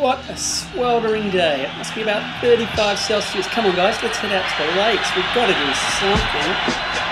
what a sweltering day. It must be about 35 Celsius. Come on, guys, let's head out to the lakes. We've got to do something.